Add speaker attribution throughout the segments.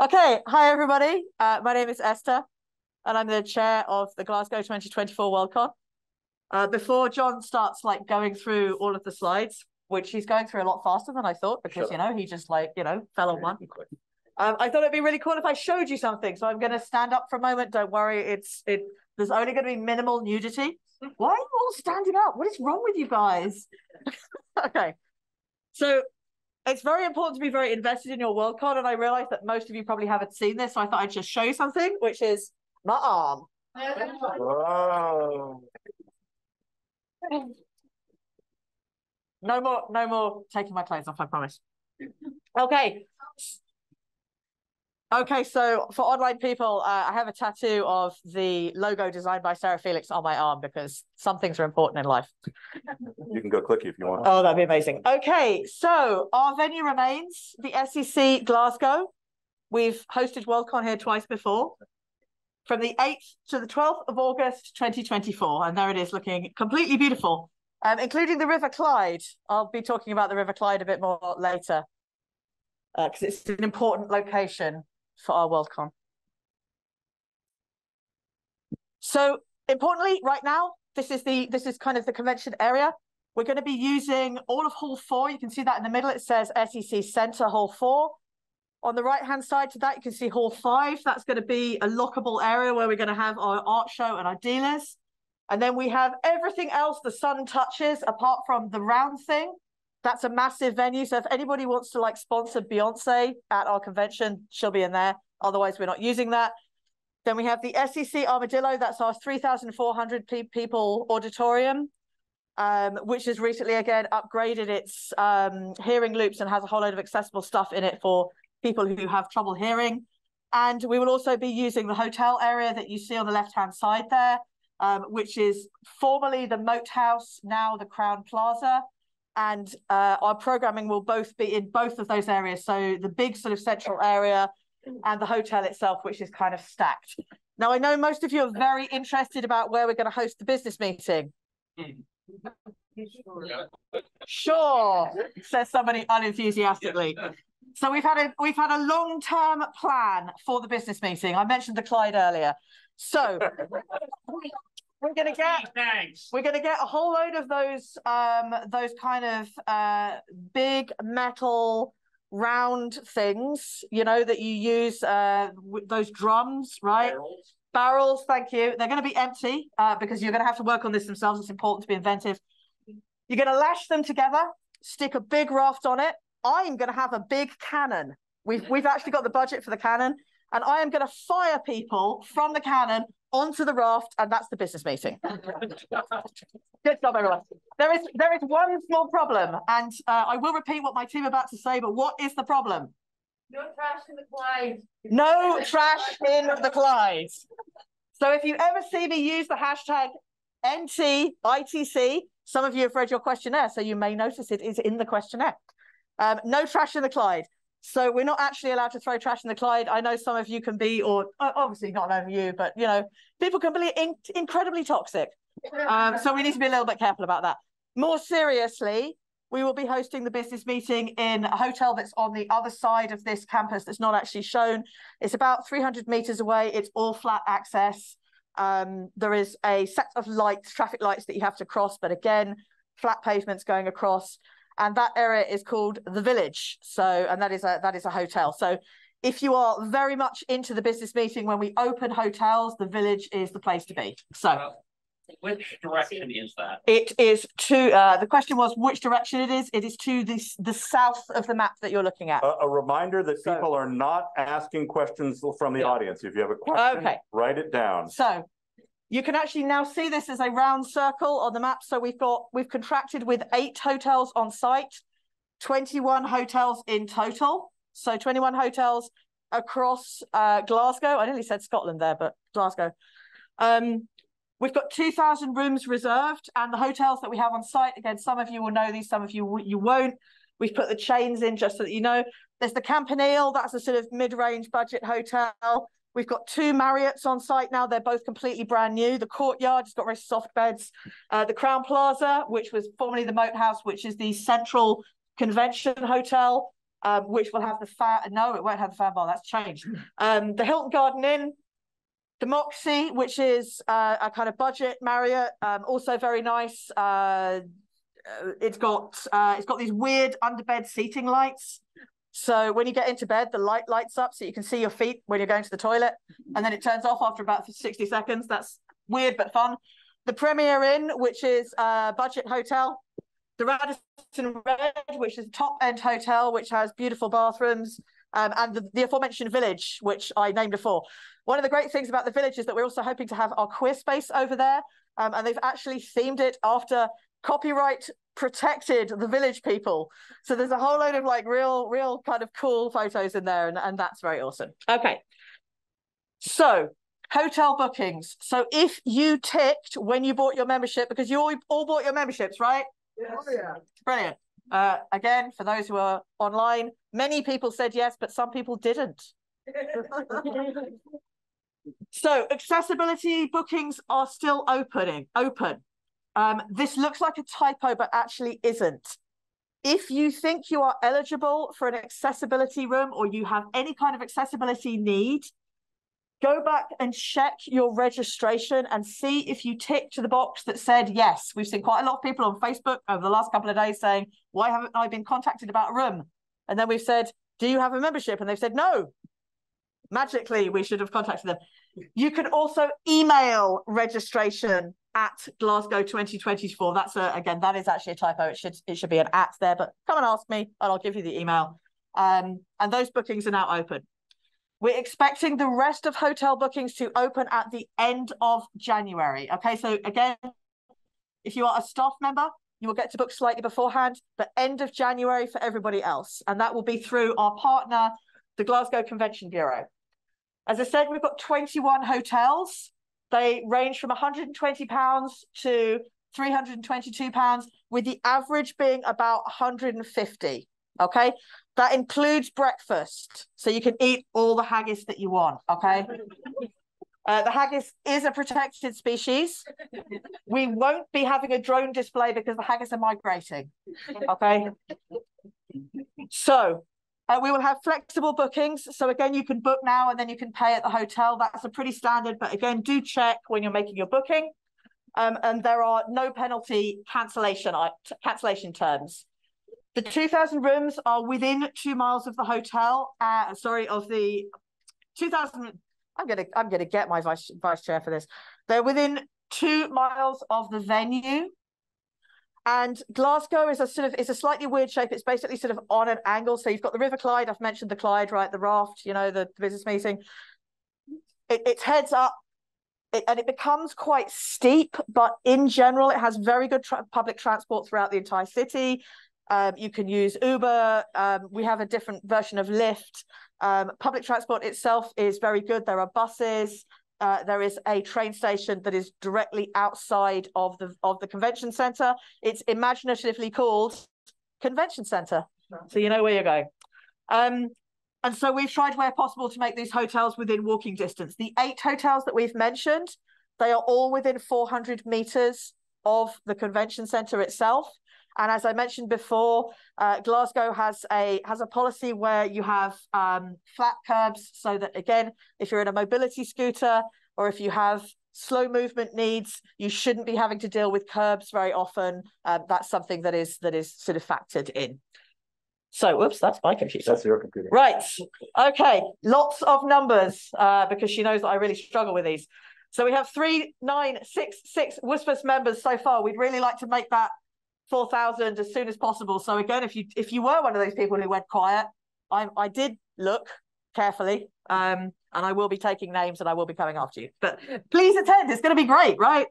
Speaker 1: Okay, hi everybody. Uh, my name is Esther, and I'm the chair of the Glasgow 2024 Worldcon. Uh, before John starts like going through all of the slides, which he's going through a lot faster than I thought, because
Speaker 2: Shut
Speaker 1: you know he just like you know fell on one. Um, I thought it'd be really cool if I showed you something. So I'm going to stand up for a moment. Don't worry, it's it. There's only going to be minimal nudity. Why are you all standing up? What is wrong with you guys? okay, so it's very important to be very invested in your Worldcon, and I realize that most of you probably haven't seen this, so I thought I'd just show you something, which is my arm.
Speaker 2: Wow.
Speaker 1: No more, no more taking my clothes off, I promise. Okay. Okay, so for online people, uh, I have a tattoo of the logo designed by Sarah Felix on my arm because some things are important in life.
Speaker 2: You can go clicky if you want.
Speaker 1: Oh, that'd be amazing. Okay, so our venue remains the SEC Glasgow. We've hosted Worldcon here twice before. From the 8th to the 12th of August 2024. And there it is looking completely beautiful, um, including the River Clyde. I'll be talking about the River Clyde a bit more later because it's an important location for our Worldcon. So importantly, right now, this is the this is kind of the convention area. We're going to be using all of Hall 4. You can see that in the middle. It says SEC Centre Hall 4. On the right-hand side to that, you can see Hall 5. That's going to be a lockable area where we're going to have our art show and our dealers. And then we have everything else the sun touches, apart from the round thing. That's a massive venue. So if anybody wants to like sponsor Beyonce at our convention, she'll be in there. Otherwise, we're not using that. Then we have the SEC Armadillo. That's our 3,400 pe people auditorium, um, which has recently again upgraded its um, hearing loops and has a whole load of accessible stuff in it for people who have trouble hearing. And we will also be using the hotel area that you see on the left-hand side there, um, which is formerly the Moat House, now the Crowne Plaza. And uh, our programming will both be in both of those areas. So the big sort of central area and the hotel itself, which is kind of stacked. Now, I know most of you are very interested about where we're going to host the business meeting. Sure, says somebody unenthusiastically. So we've had a we've had a long term plan for the business meeting. I mentioned the Clyde earlier. So we're going to get
Speaker 3: Thanks.
Speaker 1: we're going to get a whole load of those um those kind of uh big metal round things you know that you use uh those drums right? Barrels. Thank you. They're going to be empty uh because you're going to have to work on this themselves. It's important to be inventive. You're going to lash them together stick a big raft on it. I'm going to have a big cannon. We've we've actually got the budget for the cannon and i am going to fire people from the cannon onto the raft and that's the business meeting Good job, everyone. There is there is one small problem, and uh, I will repeat what my team are about to say. But what is the problem?
Speaker 4: No trash in the Clyde.
Speaker 1: No trash in the Clyde. So if you ever see me use the hashtag NTITC, some of you have read your questionnaire, so you may notice it is in the questionnaire. Um, no trash in the Clyde. So we're not actually allowed to throw trash in the Clyde. I know some of you can be, or obviously not over you, but you know, people can be in- incredibly toxic. Um, so we need to be a little bit careful about that. More seriously, we will be hosting the business meeting in a hotel that's on the other side of this campus that's not actually shown. It's about 300 meters away. It's all flat access. Um, there is a set of lights, traffic lights that you have to cross, but again, flat pavements going across. And that area is called the Village. So, and that is a that is a hotel. So if you are very much into the business meeting when we open hotels, the Village is the place to be. So
Speaker 3: Which direction is that?
Speaker 1: it is to uh, the question was which direction it is. It is to the the south of the map that you're looking at.
Speaker 2: A, a reminder that
Speaker 1: So-
Speaker 2: people are not asking questions from the
Speaker 3: Yeah.
Speaker 2: audience. If you have a question,
Speaker 1: Okay.
Speaker 2: write it down.
Speaker 1: So you can actually now see this as a round circle on the map. So we've got we've contracted with eight hotels on site, 21 hotels in total. So 21 hotels across uh, Glasgow. I nearly said Scotland there, but Glasgow. Um, we've got 2,000 rooms reserved, and the hotels that we have on site. Again, some of you will know these, some of you you won't. We've put the chains in just so that you know. There's the Campanile. That's a sort of mid-range budget hotel. We've got two Marriotts on site now. They're both completely brand new. The Courtyard has got very soft beds. Uh, the Crowne Plaza, which was formerly the Moat House, which is the central convention hotel. um, which will have the fan. No, it won't have the fan bar. That's changed. Um, the Hilton Garden Inn, the Moxy, which is uh, a kind of budget Marriott, um, also very nice. Uh, uh, it's got uh, it's got these weird underbed seating lights. So when you get into bed, the light lights up so you can see your feet when you're going to the toilet, and then it turns off after about 60 seconds. That's weird but fun. The Premier Inn, which is a budget hotel. The Radisson Red, which is a top end hotel, which has beautiful bathrooms. Um, and the, the aforementioned village, which I named before. One of the great things about the village is that we're also hoping to have our queer space over there. Um, and they've actually themed it after copyright protected the village people. So there's a whole load of like real, real kind of cool photos in there, and, and that's very awesome. Okay. So hotel bookings. So if you ticked when you bought your membership, because you all, all bought your memberships, right?
Speaker 5: Yes.
Speaker 1: Brilliant. Uh, again, for those who are online, many people said yes, but some people didn't. So accessibility bookings are still opening, open. Um, this looks like a typo, but actually isn't. If you think you are eligible for an accessibility room or you have any kind of accessibility need, go back and check your registration and see if you tick to the box that said yes. We've seen quite a lot of people on Facebook over the last couple of days saying, why haven't I been contacted about a room? And then we've said, do you have a membership? And they've said, no. Magically, we should have contacted them. You can also email registration at Glasgow 2024. That's a, again, that is actually a typo. It should it should be an at there, but come and ask me and I'll give you the email. Um, and those bookings are now open. We're expecting the rest of hotel bookings to open at the end of January. Okay, so again, if you are a staff member, you will get to book slightly beforehand, but end of January for everybody else. And that will be through our partner, the Glasgow Convention Bureau. As I said, we've got 21 hotels. They range from 120 pounds to 322 pounds, with the average being about 150. Okay, that includes breakfast, so you can eat all the haggis that you want. Okay. Uh, the haggis is a protected species. We won't be having a drone display because the haggis are migrating. Okay. So uh, we will have flexible bookings. So again, you can book now and then you can pay at the hotel. That's a pretty standard, but again, do check when you're making your booking. Um, and there are no penalty cancellation cancellation terms. The 2,000 rooms are within two miles of the hotel. Uh, sorry, of the 2,000. I'm gonna I'm gonna get my vice vice chair for this. They're within two miles of the venue. And Glasgow is a sort of it's a slightly weird shape. It's basically sort of on an angle. So you've got the River Clyde. I've mentioned the Clyde, right? The raft, you know, the, the business meeting. It, it heads up it, and it becomes quite steep, but in general, it has very good tra public transport throughout the entire city. Um, you can use Uber. Um, we have a different version of Lyft. Um, public transport itself is very good. There are buses. Uh, there is a train station that is directly outside of the of the convention center. It's imaginatively called convention center, so you know where you're going. Um, and so we've tried where possible to make these hotels within walking distance. The eight hotels that we've mentioned, they are all within 400 meters of the convention center itself. And as I mentioned before, uh, Glasgow has a has a policy where you have um, flat curbs, so that again, if you're in a mobility scooter or if you have slow movement needs, you shouldn't be having to deal with curbs very often. Um, that's something that is that is sort of factored in. So, whoops, that's my computer.
Speaker 2: That's your computer.
Speaker 1: Right. Okay. Lots of numbers uh, because she knows that I really struggle with these. So we have three, nine, six, six WSFS members so far. We'd really like to make that 4,000 as soon as possible. So again, if you if you were one of those people who went quiet, I I did look carefully, um, and I will be taking names and I will be coming after you. But please attend; it's going to be great, right?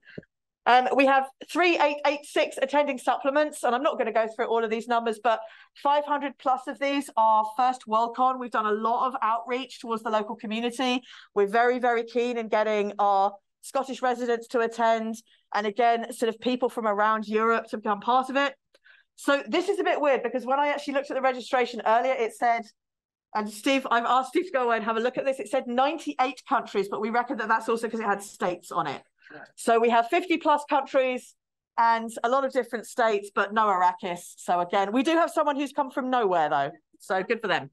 Speaker 1: Um, we have 3886 attending supplements, and I'm not going to go through all of these numbers, but 500 plus of these are first Worldcon. We've done a lot of outreach towards the local community. We're very, very keen in getting our Scottish residents to attend, and again, sort of people from around Europe to become part of it. So this is a bit weird because when I actually looked at the registration earlier, it said, and Steve, I've asked Steve to go away and have a look at this. It said 98 countries, but we reckon that that's also because it had states on it. So we have 50 plus countries and a lot of different states, but no Arrakis. So again, we do have someone who's come from nowhere though. So good for them.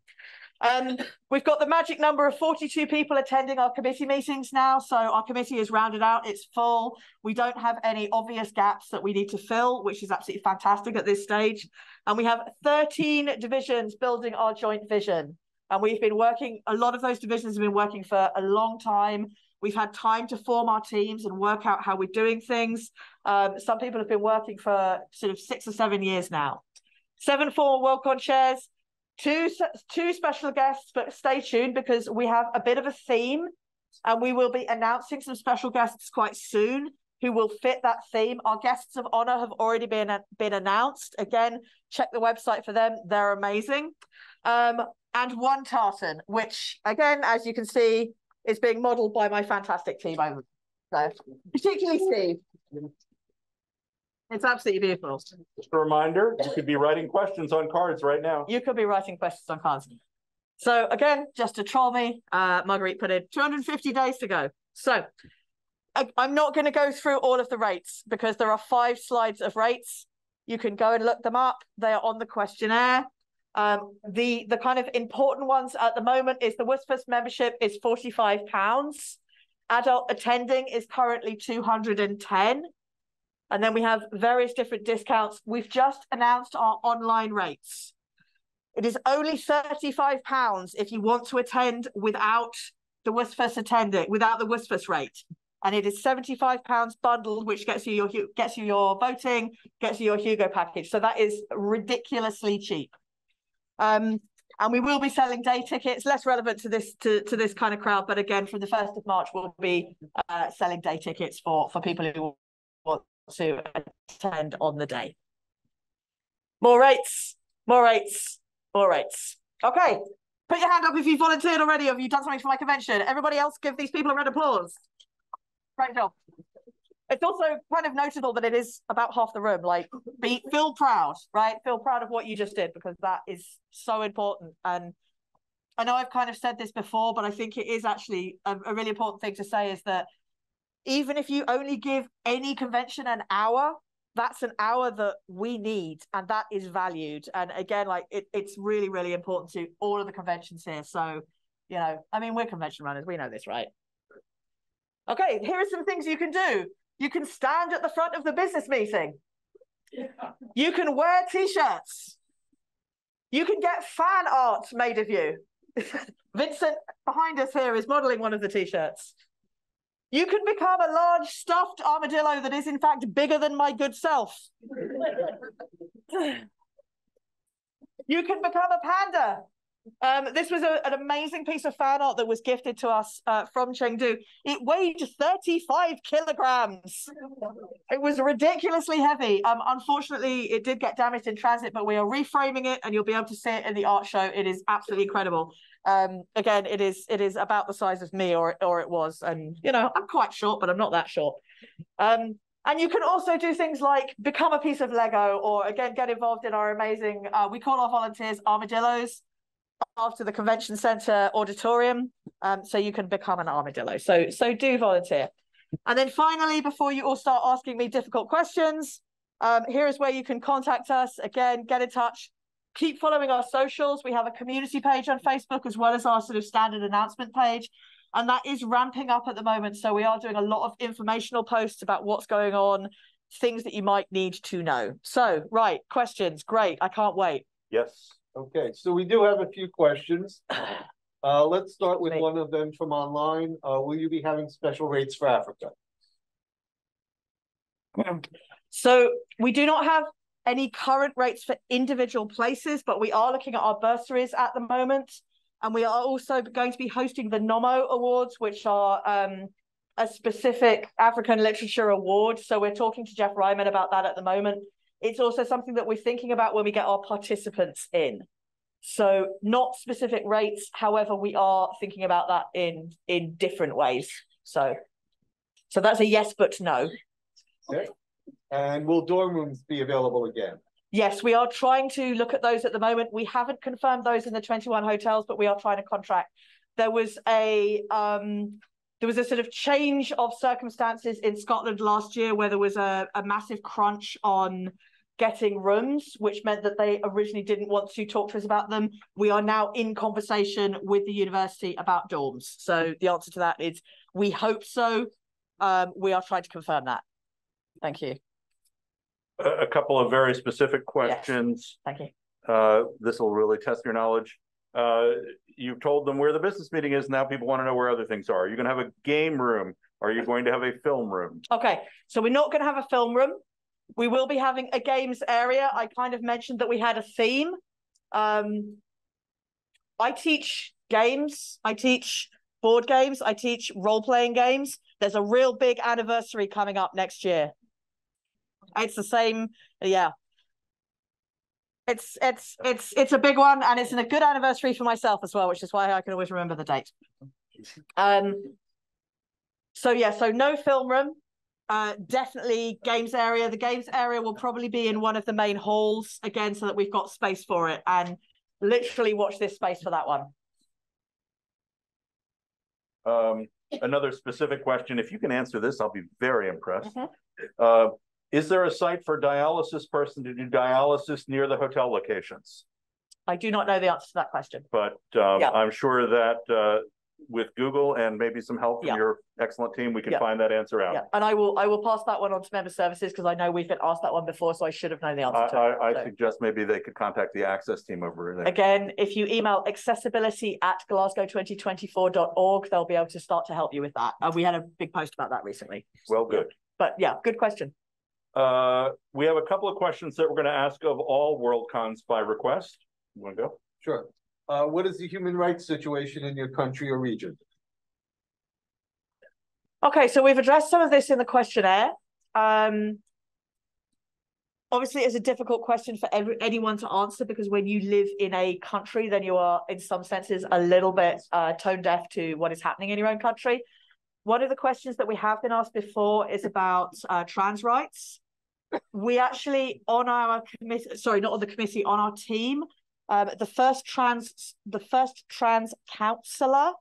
Speaker 1: Um, we've got the magic number of 42 people attending our committee meetings now. So our committee is rounded out, it's full. We don't have any obvious gaps that we need to fill, which is absolutely fantastic at this stage. And we have 13 divisions building our joint vision. And we've been working, a lot of those divisions have been working for a long time. We've had time to form our teams and work out how we're doing things. Um, some people have been working for sort of six or seven years now. Seven former WorldCon chairs, two two special guests, but stay tuned because we have a bit of a theme, and we will be announcing some special guests quite soon who will fit that theme. Our guests of honor have already been been announced. Again, check the website for them; they're amazing. Um, and one tartan, which again, as you can see, is being modelled by my fantastic team. So, particularly Steve. It's absolutely beautiful.
Speaker 2: Just a reminder, you could be writing questions on cards right now.
Speaker 1: You could be writing questions on cards. So again, just to troll me, uh, Marguerite put in 250 days to go. So I, I'm not going to go through all of the rates because there are five slides of rates. You can go and look them up. They are on the questionnaire. Um, the the kind of important ones at the moment is the WSFS membership is 45 pounds. Adult attending is currently 210. And then we have various different discounts. We've just announced our online rates. It is only £35 if you want to attend without the WSFS attending, without the WSFS rate. And it is £75 bundled, which gets you your gets you your voting, gets you your Hugo package. So that is ridiculously cheap. Um, and we will be selling day tickets, less relevant to this to, to this kind of crowd, but again, from the first of March, we'll be uh, selling day tickets for for people who want to attend on the day. More rates, more rates, more rates. Okay, put your hand up if you've volunteered already or if you've done something for my convention. Everybody else give these people a round of applause. Great job. It's also kind of notable that it is about half the room. Like, be feel proud, right? Feel proud of what you just did because that is so important. And I know I've kind of said this before, but I think it is actually a, a really important thing to say is that even if you only give any convention an hour, that's an hour that we need and that is valued. And again, like it, it's really, really important to all of the conventions here. So, you know, I mean, we're convention runners, we know this, right? Okay, here are some things you can do. You can stand at the front of the business meeting. You can wear t-shirts. You can get fan art made of you. Vincent behind us here is modeling one of the t-shirts. You can become a large stuffed armadillo that is in fact bigger than my good self. you can become a panda. Um, this was a, an amazing piece of fan art that was gifted to us uh, from Chengdu. It weighed 35 kilograms. It was ridiculously heavy. Um, unfortunately, it did get damaged in transit, but we are reframing it and you'll be able to see it in the art show. It is absolutely incredible. Um, again, it is it is about the size of me, or or it was, and you know I'm quite short, but I'm not that short. Um, and you can also do things like become a piece of Lego, or again get involved in our amazing. Uh, we call our volunteers armadillos after the convention center auditorium, um, so you can become an armadillo. So so do volunteer. And then finally, before you all start asking me difficult questions, um, here is where you can contact us. Again, get in touch keep following our socials. We have a community page on Facebook as well as our sort of standard announcement page. And that is ramping up at the moment. So we are doing a lot of informational posts about what's going on, things that you might need to know. So, right, questions. Great. I can't wait.
Speaker 2: Yes.
Speaker 5: Okay, so we do have a few questions. Uh, let's start with one of them from online. Uh, will you be having special rates for Africa?
Speaker 1: So we do not have any current rates for individual places, but we are looking at our bursaries at the moment. And we are also going to be hosting the Nommo Awards, which are um, a specific African literature award. So we're talking to Geoff Ryman about that at the moment. It's also something that we're thinking about when we get our participants in. So not specific rates, however, we are thinking about that in in different ways. So so that's a yes but no.
Speaker 5: Okay. And will dorm rooms be available again?
Speaker 1: Yes, we are trying to look at those at the moment. We haven't confirmed those in the 21 hotels, but we are trying to contract. There was a um, there was a sort of change of circumstances in Scotland last year where there was a, a massive crunch on getting rooms, which meant that they originally didn't want to talk to us about them. We are now in conversation with the university about dorms. So the answer to that is we hope so. Um, we are trying to confirm that. Thank you.
Speaker 2: A, a couple of very specific questions.
Speaker 1: Thank you.
Speaker 2: Uh, this will really test your knowledge. Uh, you've told them where the business meeting is. Now people want to know where other things are. Are you going to have a game room? Are you going to have a film room?
Speaker 1: Okay, so we're not going to have a film room. We will be having a games area. I kind of mentioned that we had a theme. Um, I teach games. I teach board games. I teach role playing games. There's a real big anniversary coming up next year. It's the same, yeah. It's it's it's it's a big one, and it's in a good anniversary for myself as well, which is why I can always remember the date. Um. So yeah, so no film room. Uh, definitely games area. The games area will probably be in one of the main halls again, so that we've got space for it. And literally watch this space for that one.
Speaker 2: Um, another specific question. If you can answer this, I'll be very impressed.
Speaker 1: Mhm.
Speaker 2: Uh, is there a site for dialysis person to do dialysis near the hotel locations?
Speaker 1: I do not know the answer to that question.
Speaker 2: But um,
Speaker 1: Yeah.
Speaker 2: I'm sure that uh, with Google and maybe some help from
Speaker 1: Yeah.
Speaker 2: your excellent team, we can
Speaker 1: Yeah.
Speaker 2: find that answer out.
Speaker 1: Yeah, and I will I will pass that one on to member services because I know we've been asked that one before, so I should have known the
Speaker 2: I,
Speaker 1: answer to it.
Speaker 2: I, I
Speaker 1: So-
Speaker 2: suggest maybe they could contact the access team over there.
Speaker 1: Again, if you email accessibility at glasgow2024.org, they'll be able to start to help you with that. And we had a big post about that recently.
Speaker 2: Well, good.
Speaker 1: But yeah, good question.
Speaker 2: Uh, we have a couple of questions that we're going to ask of all WorldCons by request. You want to go?
Speaker 5: Sure. Uh, what is the human rights situation in your country or region?
Speaker 1: Okay, so we've addressed some of this in the questionnaire. Um, obviously, it's a difficult question for every, anyone to answer because when you live in a country, then you are, in some senses, a little bit uh, tone deaf to what is happening in your own country. One of the questions that we have been asked before is about uh, trans rights. We actually, on our committee, sorry, not on the committee, on our team, um, the first trans, the first trans counsellor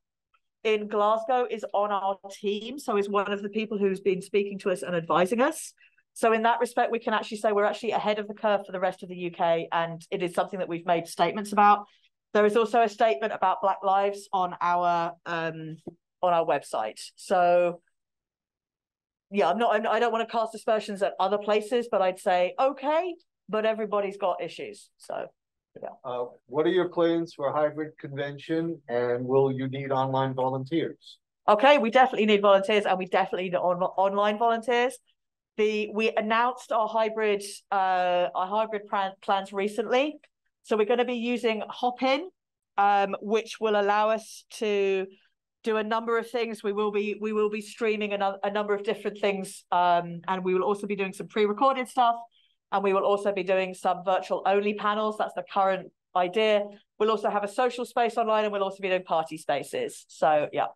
Speaker 1: in Glasgow is on our team, so is one of the people who's been speaking to us and advising us. So in that respect, we can actually say we're actually ahead of the curve for the rest of the UK, and it is something that we've made statements about. There is also a statement about Black Lives on our um on our website. So yeah, I'm not. I'm, I don't want to cast aspersions at other places, but I'd say okay, but everybody's got issues. So
Speaker 5: Uh, what are your plans for a hybrid convention and will you need online volunteers?
Speaker 1: Okay, we definitely need volunteers and we definitely need on, online volunteers. The we announced our hybrid uh our hybrid plan, plans recently. So we're going to be using Hopin, um, which will allow us to do a number of things. We will be we will be streaming a, a number of different things, um, and we will also be doing some pre-recorded stuff, and we will also be doing some virtual only panels. That's the current idea. We'll also have a social space online, and we'll also be doing party spaces. So yeah.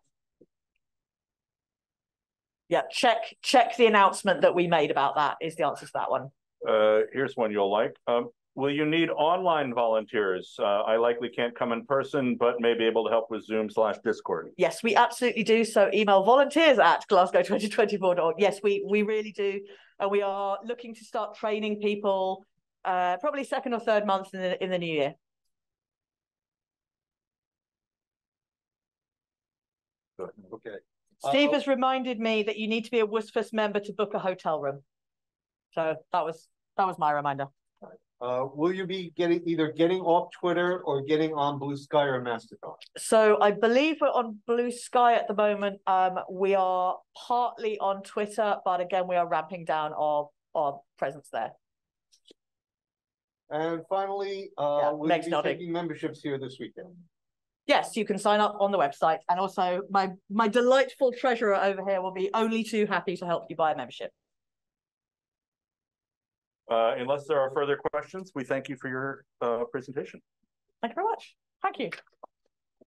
Speaker 1: Yeah, check check the announcement that we made about that is the answer to that one.
Speaker 2: Uh, here's one you'll like. Um, will you need online volunteers? Uh, I likely can't come in person, but may be able to help with Zoom slash Discord.
Speaker 1: Yes, we absolutely do. So email volunteers at glasgow2024.org. Yes, we we really do. And we are looking to start training people uh probably second or third month in the in the new year.
Speaker 5: Okay.
Speaker 1: Steve
Speaker 5: Uh,
Speaker 1: has reminded me that you need to be a WSFS member to book a hotel room. So that was that was my reminder.
Speaker 5: Uh, will you be getting, either getting off Twitter or getting on Blue Sky or Mastodon?
Speaker 1: So I believe we're on Blue Sky at the moment. Um, we are partly on Twitter, but again, we are ramping down our our presence there.
Speaker 5: And finally,
Speaker 1: Yeah,
Speaker 5: uh, will you be
Speaker 1: nodding.
Speaker 5: taking memberships here this weekend?
Speaker 1: Yes, you can sign up on the website, and also my my delightful treasurer over here will be only too happy to help you buy a membership.
Speaker 2: Uh, unless there are further questions, we thank you for your uh, presentation.
Speaker 1: Thank you very much. Thank you.